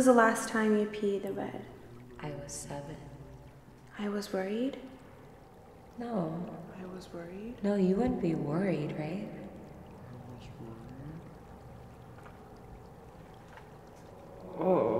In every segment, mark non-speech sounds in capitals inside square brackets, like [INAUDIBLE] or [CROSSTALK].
was the last time you peed the bed? I was seven. I was worried. No. I was worried. No, you wouldn't be worried, right? Oh.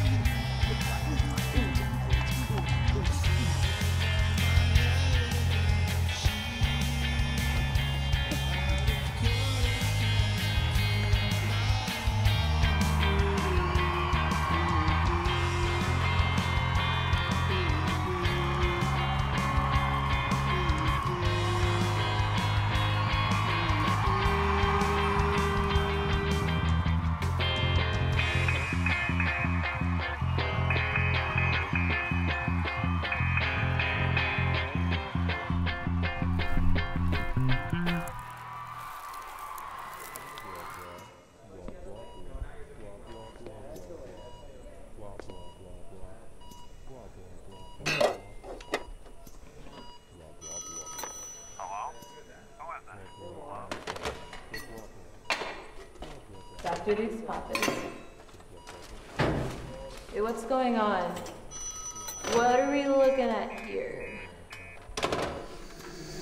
Dr. Duke's office. Hey, what's going on? What are we looking at here?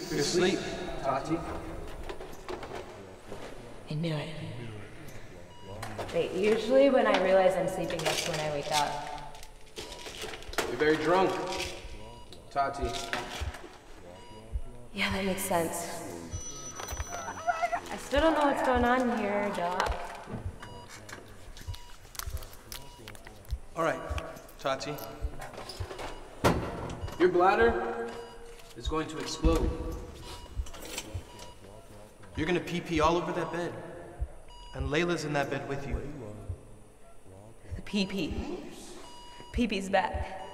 You're asleep, Tati. I knew it. Wait, usually when I realize I'm sleeping, that's when I wake up. You're very drunk, Tati. Yeah, that makes sense. I still don't know what's going on here, Doc. All right, Tati. Your bladder is going to explode. You're gonna pee pee all over that bed. And Layla's in that bed with you. The Pee pee's back.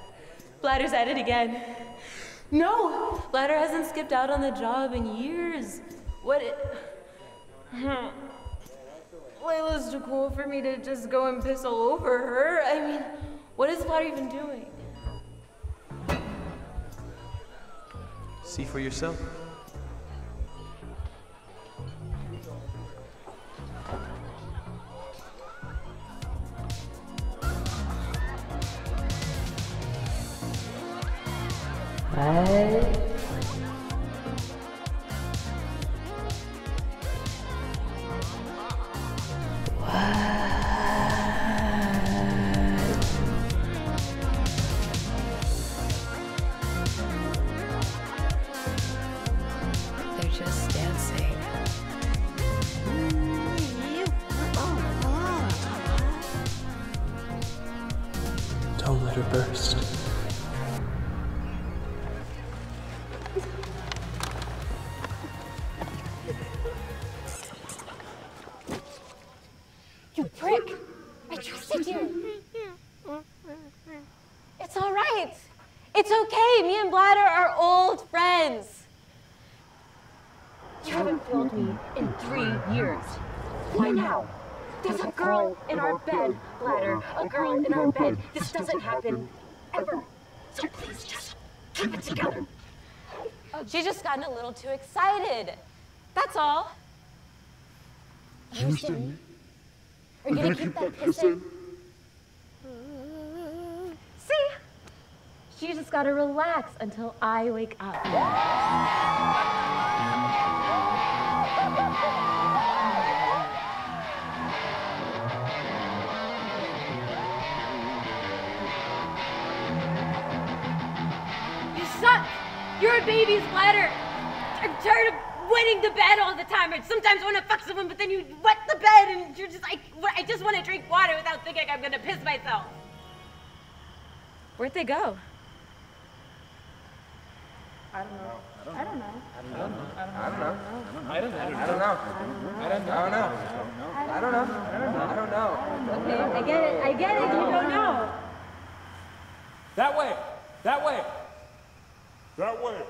Bladder's at it again. No! Bladder hasn't skipped out on the job in years. What it. Hmm. Cool for me to just go and piss all over her. I mean, what is Bladder even doing? See for yourself. It's. Me and Bladder are old friends. You haven't filled me in three years. Why now? There's a girl in our bed, Bladder. A girl in our bed. This doesn't happen ever. So please just keep it together. She's just gotten a little too excited. That's all. Houston, are you gonna keep that pissing? See? She just gotta relax until I wake up. You suck! You're a baby's bladder! I'm tired of wetting the bed all the time. I sometimes want to fuck someone, but then you wet the bed and you're just like, I just want to drink water without thinking I'm gonna piss myself. Where'd they go? I don't know. I don't know. I don't know. I don't know. I don't know. I don't know. I don't know. I don't know. Okay, I get it. I get it. You don't know. That way! That way! That way.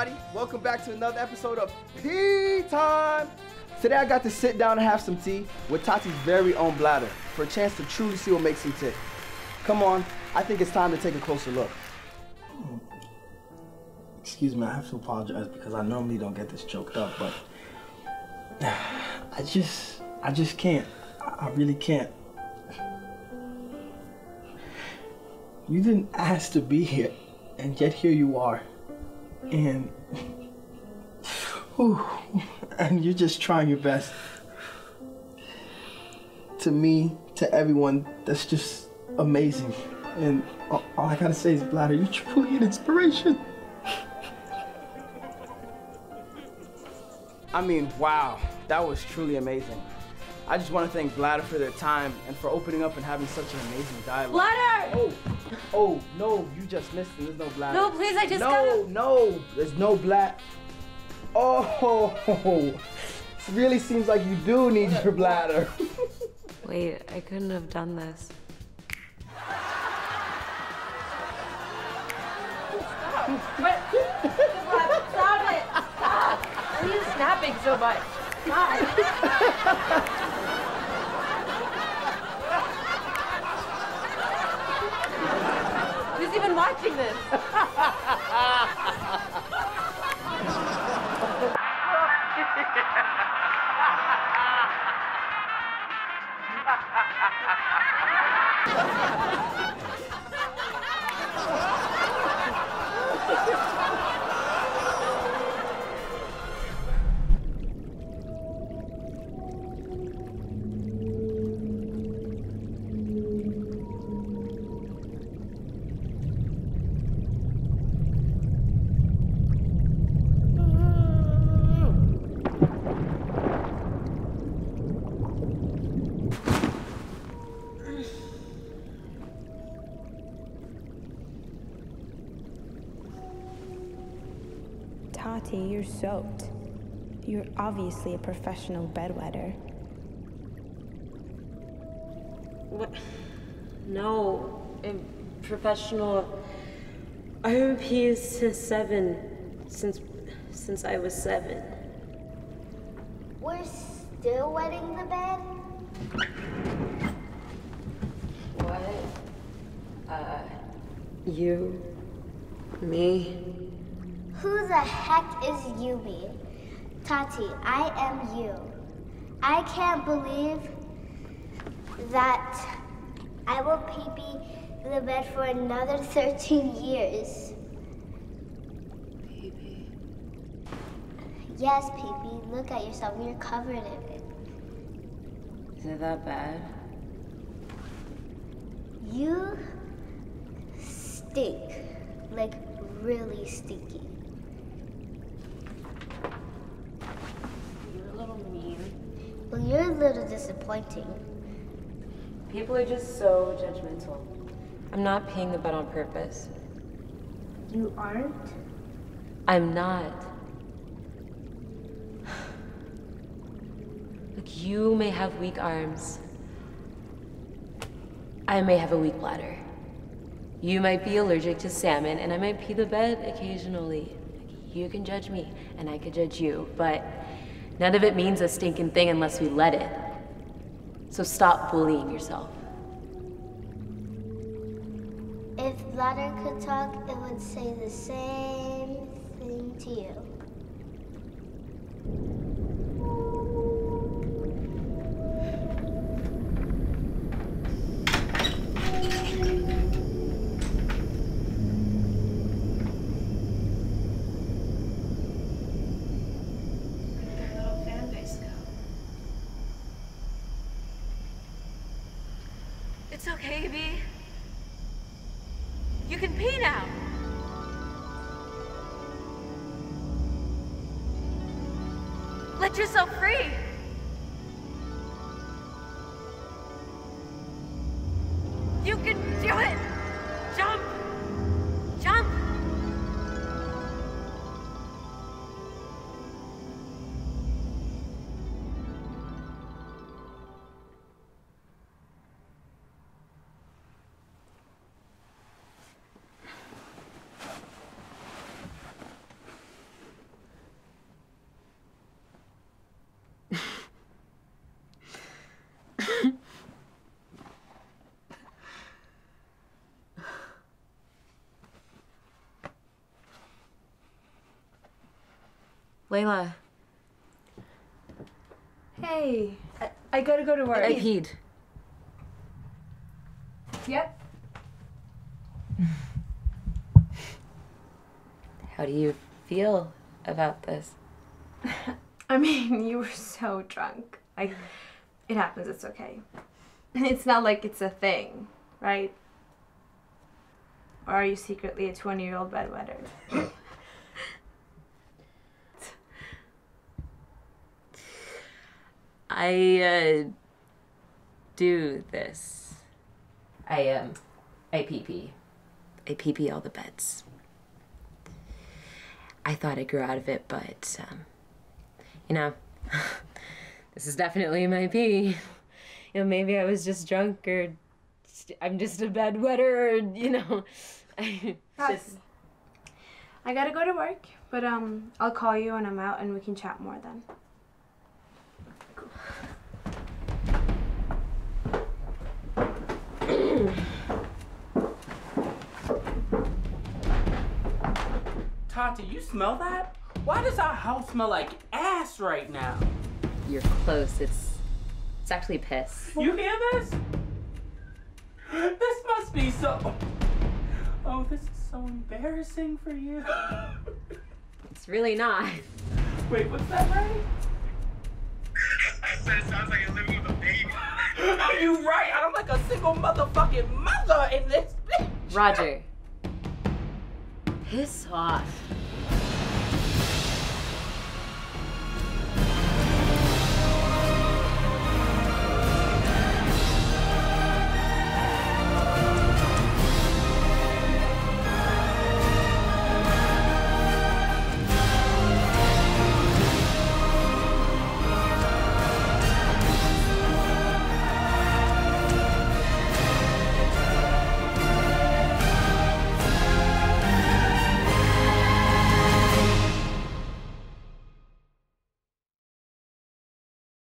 Everybody? Welcome back to another episode of Tea Time. Today, I got to sit down and have some tea with Tati's very own bladder for a chance to truly see what makes him tick. Come on, I think it's time to take a closer look. Excuse me, I have to apologize because I normally don't get this choked up, but [SIGHS] I just, I just can't. I I really can't. You didn't ask to be here, and yet here you are and Whew. and you're just trying your best. To me, to everyone, that's just amazing. And all all I gotta say is, Bladder, you're truly an inspiration. I mean, wow, that was truly amazing. I just want to thank Bladder for their time and for opening up and having such an amazing dialogue. Bladder! Oh, [LAUGHS] oh, no, you just missed it. There's no bladder. No, please, I just no, gotta- No, there's no black. Oh, [LAUGHS] it really seems like you do need your bladder. [LAUGHS] Wait, I couldn't have done this. Stop it! Stop! Why are you snapping so much? God. Who's even watching this? [LAUGHS] [LAUGHS] Tati, you're soaked. You're obviously a professional bedwetter. What? No, I'm professional. RMP is since seven, since since I was seven. We're still wetting the bed? What? Uh, you, me. Who the heck is Yubi? Tati, I am you. I can't believe that I will pee pee in the bed for another 13 years. Pee-pee. Yes, Pee pee. look at yourself. You're covered in it. Is it that bad? You stink. Like, really stinky. You're a little mean. Well, you're a little disappointing. People are just so judgmental. I'm not peeing the bed on purpose. You aren't? I'm not. Look, you may have weak arms. I may have a weak bladder. You might be allergic to salmon, and I might pee the bed occasionally. You can judge me, and I could judge you, but none of it means a stinking thing unless we let it. So stop bullying yourself. If Bladder could talk, it would say the same thing to you. It's okay, B. You can pee now. Let yourself free. You can Layla, Hey, I, I gotta go to work. I peed. Yep. [LAUGHS] How do you feel about this? [LAUGHS] I mean, you were so drunk. I, it happens. It's okay. [LAUGHS] It's not like it's a thing, right? Or are you secretly a 20 year old bedwetter? I uh, do this. I um, I pee pee. I pee pee all the beds. I thought I grew out of it, but um, you know, [LAUGHS] this is definitely my pee. You know, maybe I was just drunk, or st- I'm just a bedwetter, or you know, [LAUGHS] just I gotta go to work, but um, I'll call you when I'm out and we can chat more then. [CLEARS THROAT] Tati, you smell that? Why does our house smell like ass right now? you're close. It's it's actually piss. You hear this? This must be so. Oh, this is so embarrassing for you. [LAUGHS] It's really not. Wait, what's that, right? I said it sounds like you're living with a baby. [LAUGHS] Are you right? I'm like a single motherfucking mother in this bitch. Roger. Piss off.